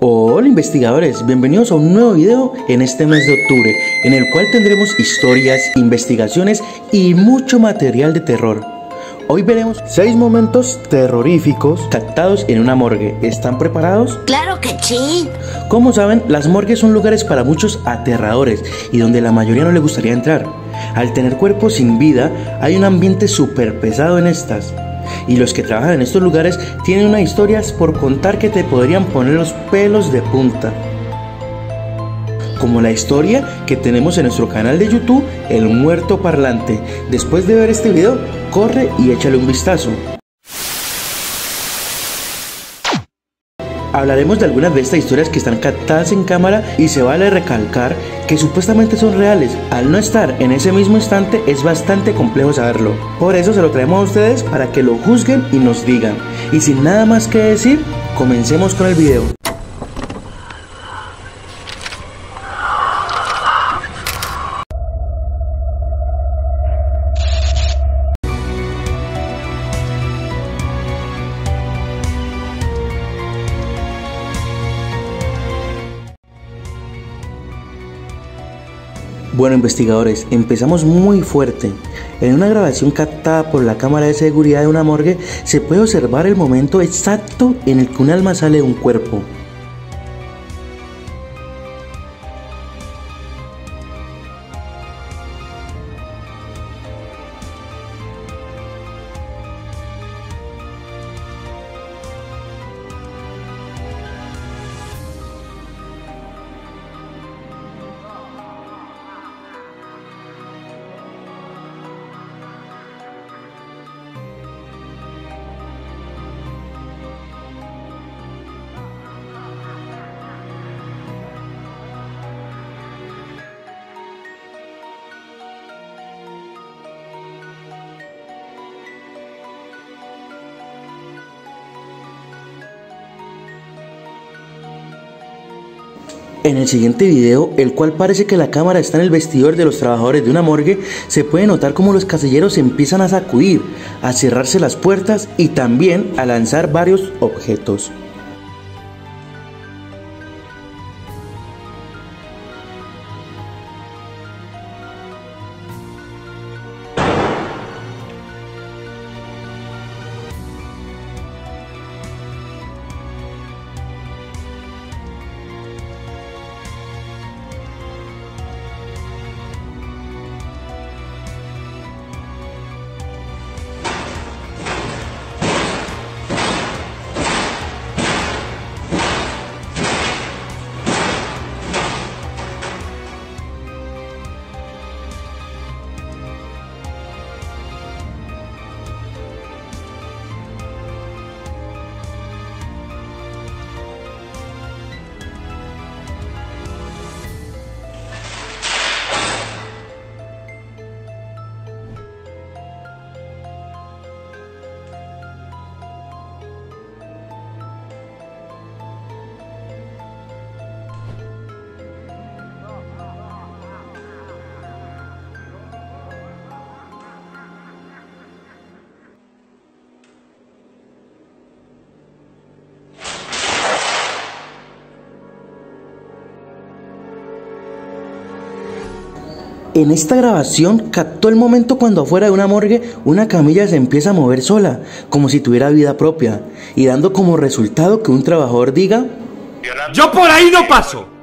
Hola investigadores, bienvenidos a un nuevo video en este mes de octubre, en el cual tendremos historias, investigaciones y mucho material de terror. Hoy veremos 6 momentos terroríficos captados en una morgue. ¿Están preparados? Claro que sí. Como saben, las morgues son lugares para muchos aterradores y donde la mayoría no le gustaría entrar. Al tener cuerpos sin vida, hay un ambiente súper pesado en estas y los que trabajan en estos lugares tienen unas historias por contar que te podrían poner los pelos de punta. Como la historia que tenemos en nuestro canal de YouTube, El Muerto Parlante. Después de ver este video, corre y échale un vistazo. Hablaremos de algunas de estas historias que están captadas en cámara y se vale recalcar que supuestamente son reales. Al no estar en ese mismo instante es bastante complejo saberlo. Por eso se lo traemos a ustedes para que lo juzguen y nos digan. Y sin nada más que decir, comencemos con el video. Bueno investigadores, empezamos muy fuerte. En una grabación captada por la cámara de seguridad de una morgue se puede observar el momento exacto en el que un alma sale de un cuerpo. En el siguiente video, el cual parece que la cámara está en el vestidor de los trabajadores de una morgue, se puede notar como los casilleros empiezan a sacudir, a cerrarse las puertas y también a lanzar varios objetos. En esta grabación captó el momento cuando afuera de una morgue una camilla se empieza a mover sola, como si tuviera vida propia, y dando como resultado que un trabajador diga, Yo por ahí no paso.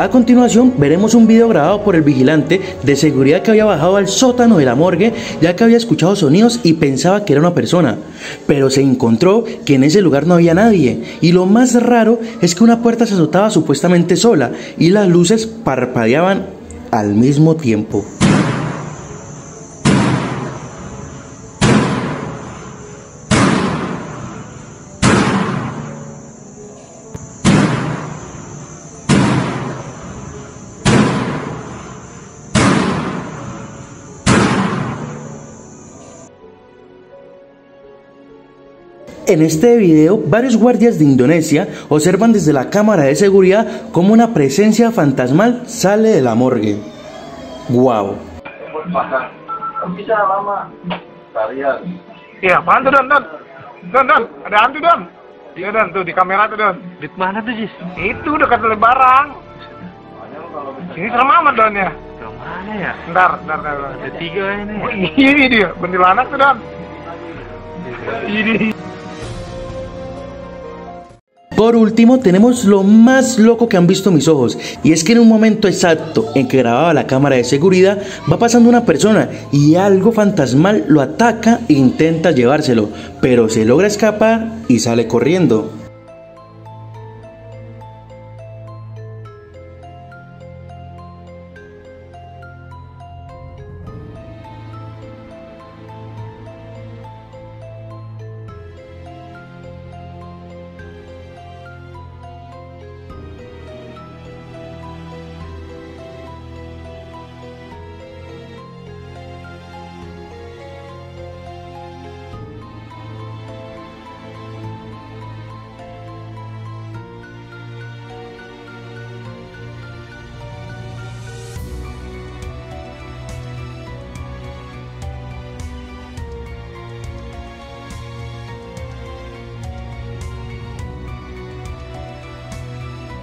A continuación veremos un video grabado por el vigilante de seguridad que había bajado al sótano de la morgue ya que había escuchado sonidos y pensaba que era una persona, pero se encontró que en ese lugar no había nadie y lo más raro es que una puerta se azotaba supuestamente sola y las luces parpadeaban al mismo tiempo. En este video, varios guardias de Indonesia observan desde la cámara de seguridad cómo una presencia fantasmal sale de la morgue. ¡Wow! Iya, apaan tuh Don? Don, Don, Don, ada hantu Don. Iya Don, tuh di kamera tuh Don. Di mana tuh Jis? Itu dekat barang. Sini serem amat Don ya. Kemana ya? Ntar, ntar, ntar. Ada tiga ini. Oh, dia, bendilanak tuh Don. Ini. Por último, tenemos lo más loco que han visto mis ojos, y es que en un momento exacto en que grababa la cámara de seguridad, va pasando una persona y algo fantasmal lo ataca e intenta llevárselo, pero se logra escapar y sale corriendo.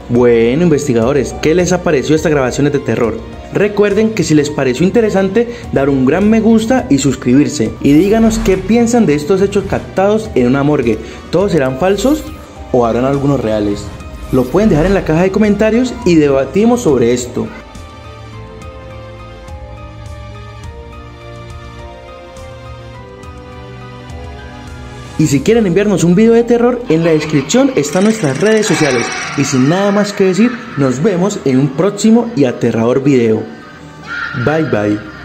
Bueno, investigadores, ¿qué les ha parecido estas grabaciones de terror? Recuerden que si les pareció interesante, dar un gran me gusta y suscribirse. Y díganos qué piensan de estos hechos captados en una morgue. ¿Todos serán falsos o habrán algunos reales? Lo pueden dejar en la caja de comentarios y debatimos sobre esto. Y si quieren enviarnos un video de terror, en la descripción están nuestras redes sociales. Y sin nada más que decir, nos vemos en un próximo y aterrador video. Bye bye.